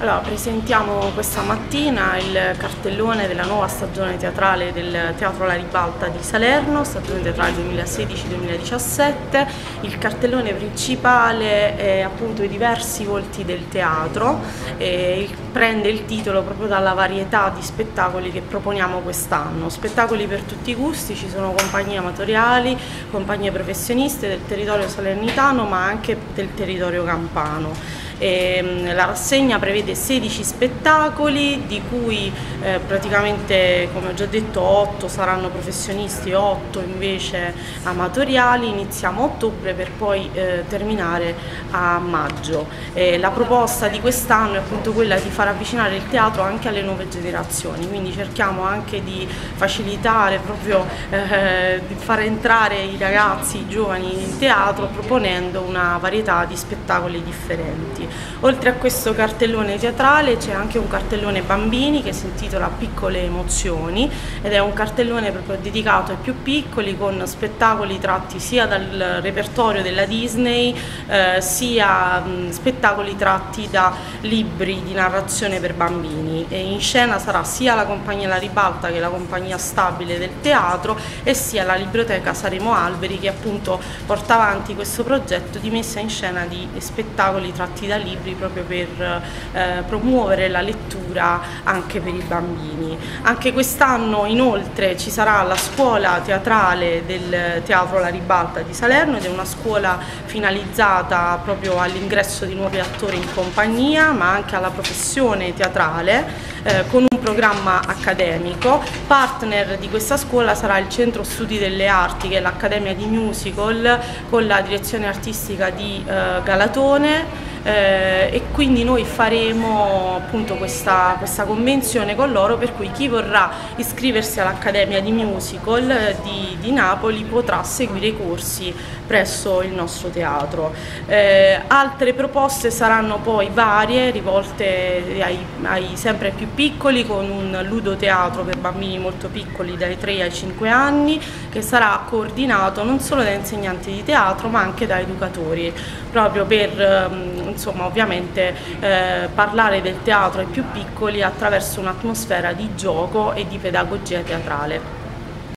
Allora, presentiamo questa mattina il cartellone della nuova stagione teatrale del Teatro La Ribalta di Salerno, stagione teatrale 2016-2017. Il cartellone principale è appunto i diversi volti del teatro, e prende il titolo proprio dalla varietà di spettacoli che proponiamo quest'anno. Spettacoli per tutti i gusti, ci sono compagnie amatoriali, compagnie professioniste del territorio salernitano ma anche del territorio campano. E, ehm, la rassegna prevede 16 spettacoli di cui eh, praticamente come ho già detto 8 saranno professionisti, 8 invece amatoriali, iniziamo a ottobre per poi eh, terminare a maggio. E la proposta di quest'anno è appunto quella di far avvicinare il teatro anche alle nuove generazioni, quindi cerchiamo anche di facilitare proprio eh, di far entrare i ragazzi, i giovani in teatro proponendo una varietà di spettacoli differenti. Oltre a questo cartellone teatrale c'è anche un cartellone bambini che si intitola Piccole emozioni ed è un cartellone proprio dedicato ai più piccoli con spettacoli tratti sia dal repertorio della Disney eh, sia mh, spettacoli tratti da libri di narrazione per bambini. E in scena sarà sia la compagnia La Ribalta che la compagnia stabile del teatro e sia la biblioteca Saremo Alberi che appunto porta avanti questo progetto di messa in scena di spettacoli tratti da libri proprio per eh, promuovere la lettura anche per i bambini. Anche quest'anno inoltre ci sarà la scuola teatrale del Teatro La Ribalta di Salerno ed è una scuola finalizzata proprio all'ingresso di nuovi attori in compagnia ma anche alla professione teatrale eh, con un programma accademico. Partner di questa scuola sarà il Centro Studi delle Arti che è l'Accademia di Musical con la direzione artistica di eh, Galatone eh, e quindi noi faremo appunto questa, questa, convenzione con loro per cui chi vorrà iscriversi all'Accademia di Musical di, di, Napoli potrà seguire i corsi presso il nostro teatro. Eh, altre proposte saranno poi varie, rivolte ai, ai sempre più piccoli con un ludoteatro per bambini molto piccoli dai 3 ai 5 anni che sarà coordinato non solo da insegnanti di teatro ma anche da educatori proprio per ehm, insomma ovviamente eh, parlare del teatro ai più piccoli attraverso un'atmosfera di gioco e di pedagogia teatrale.